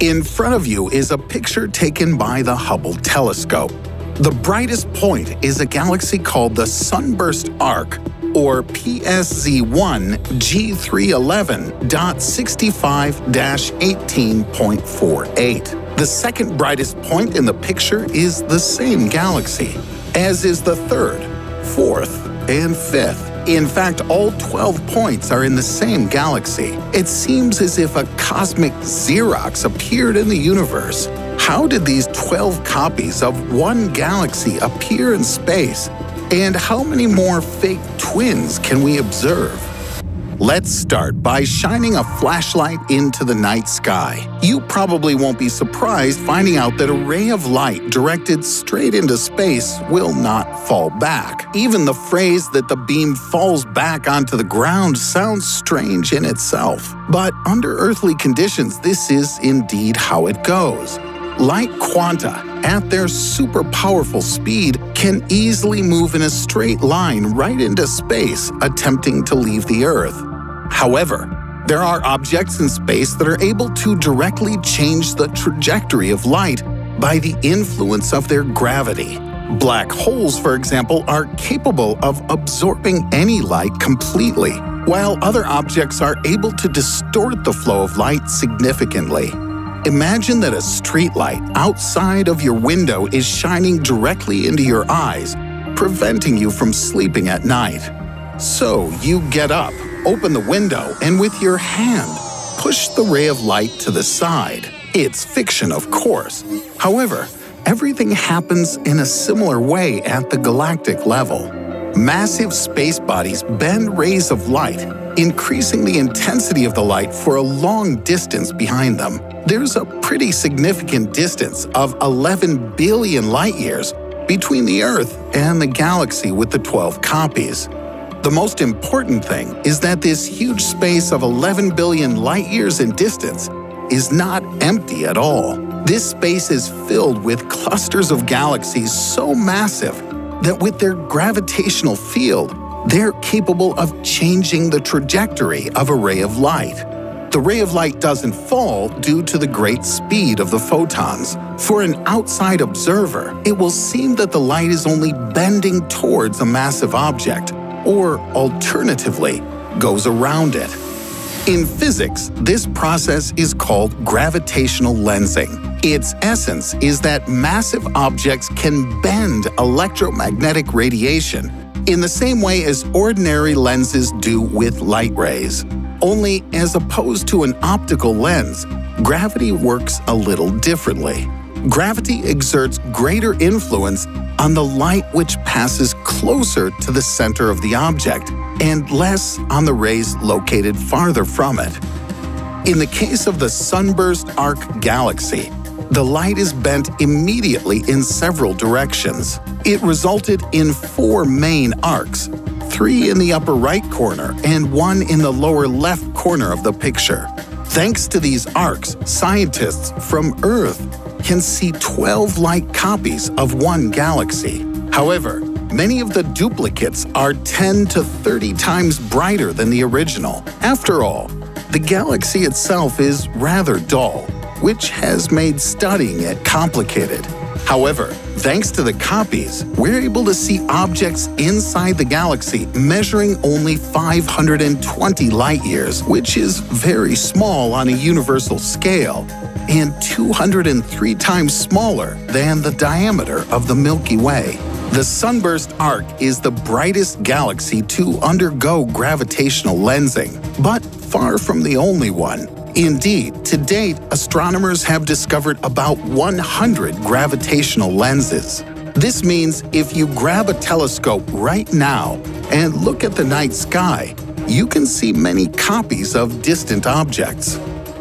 In front of you is a picture taken by the Hubble telescope. The brightest point is a galaxy called the Sunburst Arc, or PSZ1 G311.65-18.48. The second brightest point in the picture is the same galaxy, as is the third, fourth, and fifth. In fact, all 12 points are in the same galaxy. It seems as if a cosmic Xerox appeared in the universe. How did these 12 copies of one galaxy appear in space? And how many more fake twins can we observe? Let's start by shining a flashlight into the night sky. You probably won't be surprised finding out that a ray of light directed straight into space will not fall back. Even the phrase that the beam falls back onto the ground sounds strange in itself. But under earthly conditions, this is indeed how it goes. Light quanta, at their super powerful speed, can easily move in a straight line right into space, attempting to leave the Earth. However, there are objects in space that are able to directly change the trajectory of light by the influence of their gravity. Black holes, for example, are capable of absorbing any light completely, while other objects are able to distort the flow of light significantly. Imagine that a streetlight outside of your window is shining directly into your eyes, preventing you from sleeping at night. So you get up, open the window, and with your hand, push the ray of light to the side. It's fiction, of course. However, everything happens in a similar way at the galactic level. Massive space bodies bend rays of light, increasing the intensity of the light for a long distance behind them. There's a pretty significant distance of 11 billion light years between the Earth and the galaxy with the 12 copies. The most important thing is that this huge space of 11 billion light years in distance is not empty at all. This space is filled with clusters of galaxies so massive that with their gravitational field, they're capable of changing the trajectory of a ray of light. The ray of light doesn't fall due to the great speed of the photons. For an outside observer, it will seem that the light is only bending towards a massive object, or alternatively, goes around it. In physics, this process is called gravitational lensing. Its essence is that massive objects can bend electromagnetic radiation in the same way as ordinary lenses do with light rays. Only as opposed to an optical lens, gravity works a little differently. Gravity exerts greater influence on the light which passes closer to the center of the object and less on the rays located farther from it. In the case of the Sunburst Arc galaxy, the light is bent immediately in several directions. It resulted in four main arcs, three in the upper right corner and one in the lower left corner of the picture. Thanks to these arcs, scientists from Earth can see 12 light copies of one galaxy. However, many of the duplicates are 10 to 30 times brighter than the original. After all, the galaxy itself is rather dull, which has made studying it complicated. However, thanks to the copies, we're able to see objects inside the galaxy measuring only 520 light years, which is very small on a universal scale, and 203 times smaller than the diameter of the Milky Way. The Sunburst Arc is the brightest galaxy to undergo gravitational lensing, but far from the only one. Indeed, to date, astronomers have discovered about 100 gravitational lenses. This means if you grab a telescope right now and look at the night sky, you can see many copies of distant objects.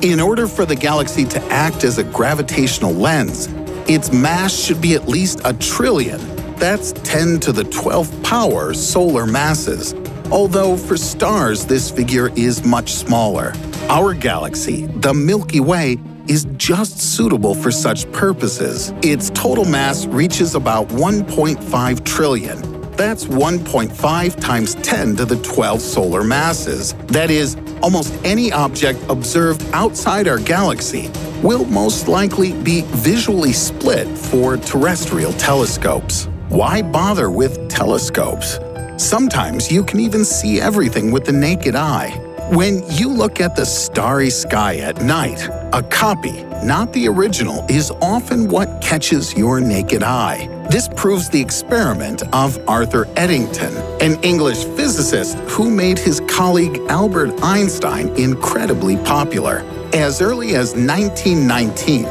In order for the galaxy to act as a gravitational lens, its mass should be at least a trillion. That's 10 to the 12th power solar masses. Although for stars, this figure is much smaller. Our galaxy, the Milky Way, is just suitable for such purposes. Its total mass reaches about 1.5 trillion, that's 1.5 times 10 to the 12 solar masses. That is, almost any object observed outside our galaxy will most likely be visually split for terrestrial telescopes. Why bother with telescopes? Sometimes you can even see everything with the naked eye. When you look at the starry sky at night, a copy, not the original, is often what catches your naked eye. This proves the experiment of Arthur Eddington, an English physicist who made his colleague Albert Einstein incredibly popular. As early as 1919,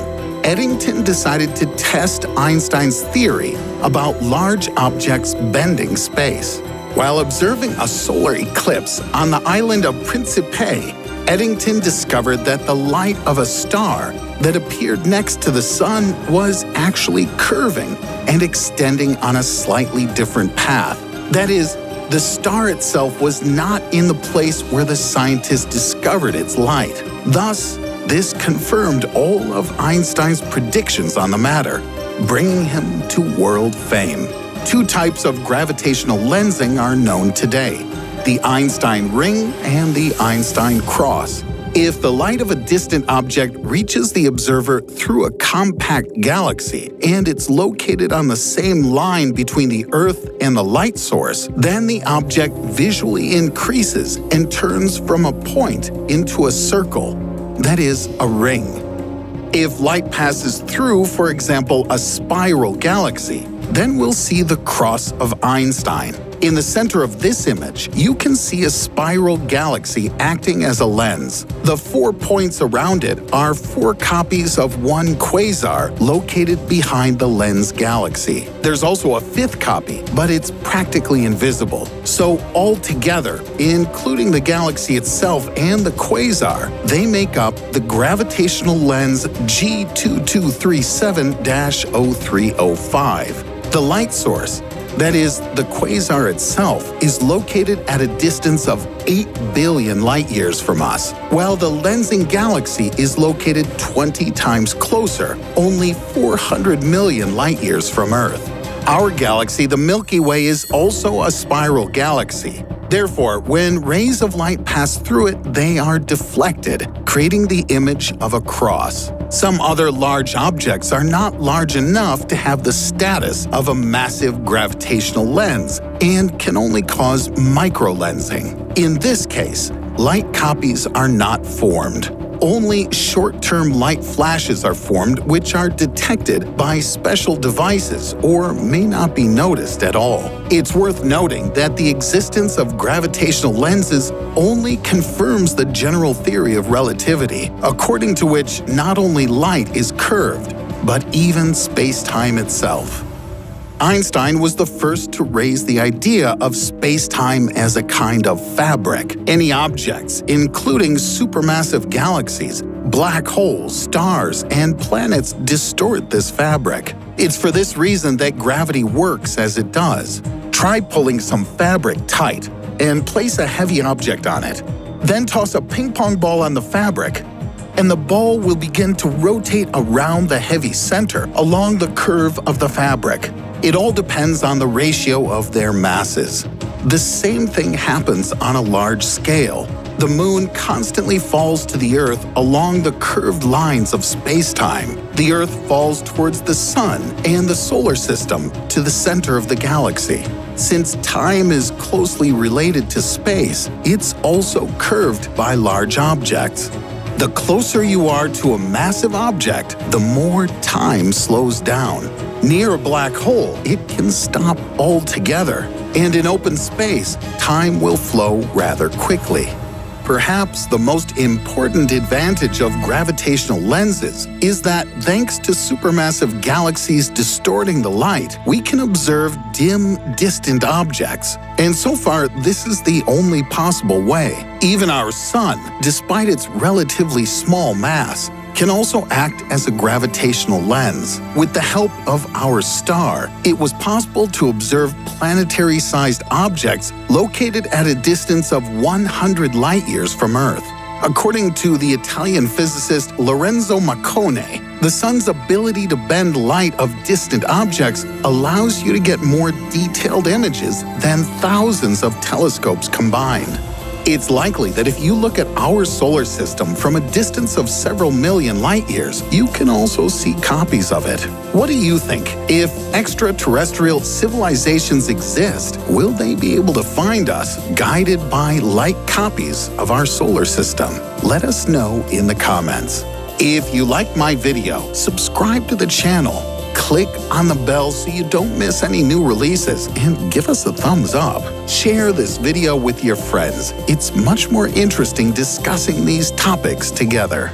Eddington decided to test Einstein's theory about large objects bending space. While observing a solar eclipse on the island of Principe, Eddington discovered that the light of a star that appeared next to the sun was actually curving and extending on a slightly different path. That is, the star itself was not in the place where the scientist discovered its light. Thus, this confirmed all of Einstein's predictions on the matter, bringing him to world fame. Two types of gravitational lensing are known today the Einstein ring and the Einstein cross. If the light of a distant object reaches the observer through a compact galaxy and it's located on the same line between the Earth and the light source, then the object visually increases and turns from a point into a circle that is, a ring. If light passes through, for example, a spiral galaxy, then we'll see the cross of Einstein. In the center of this image, you can see a spiral galaxy acting as a lens. The four points around it are four copies of one quasar located behind the lens galaxy. There's also a fifth copy, but it's practically invisible. So altogether, including the galaxy itself and the quasar, they make up the gravitational lens G2237-0305. The light source that is, the quasar itself is located at a distance of 8 billion light years from us, while the lensing galaxy is located 20 times closer, only 400 million light years from Earth. Our galaxy, the Milky Way, is also a spiral galaxy. Therefore, when rays of light pass through it, they are deflected, creating the image of a cross. Some other large objects are not large enough to have the status of a massive gravitational lens and can only cause microlensing. In this case, light copies are not formed only short-term light flashes are formed which are detected by special devices or may not be noticed at all. It's worth noting that the existence of gravitational lenses only confirms the general theory of relativity, according to which not only light is curved, but even space-time itself. Einstein was the first to raise the idea of space-time as a kind of fabric. Any objects, including supermassive galaxies, black holes, stars, and planets distort this fabric. It's for this reason that gravity works as it does. Try pulling some fabric tight and place a heavy object on it. Then toss a ping pong ball on the fabric and the ball will begin to rotate around the heavy center along the curve of the fabric. It all depends on the ratio of their masses. The same thing happens on a large scale. The moon constantly falls to the Earth along the curved lines of space-time. The Earth falls towards the Sun and the solar system to the center of the galaxy. Since time is closely related to space, it's also curved by large objects. The closer you are to a massive object, the more time slows down. Near a black hole, it can stop altogether. And in open space, time will flow rather quickly. Perhaps the most important advantage of gravitational lenses is that thanks to supermassive galaxies distorting the light, we can observe dim, distant objects. And so far, this is the only possible way. Even our sun, despite its relatively small mass, can also act as a gravitational lens. With the help of our star, it was possible to observe planetary-sized objects located at a distance of 100 light-years from Earth. According to the Italian physicist Lorenzo Maccone, the sun's ability to bend light of distant objects allows you to get more detailed images than thousands of telescopes combined. It's likely that if you look at our solar system from a distance of several million light years, you can also see copies of it. What do you think? If extraterrestrial civilizations exist, will they be able to find us guided by light copies of our solar system? Let us know in the comments. If you like my video, subscribe to the channel click on the bell so you don't miss any new releases and give us a thumbs up. Share this video with your friends. It's much more interesting discussing these topics together.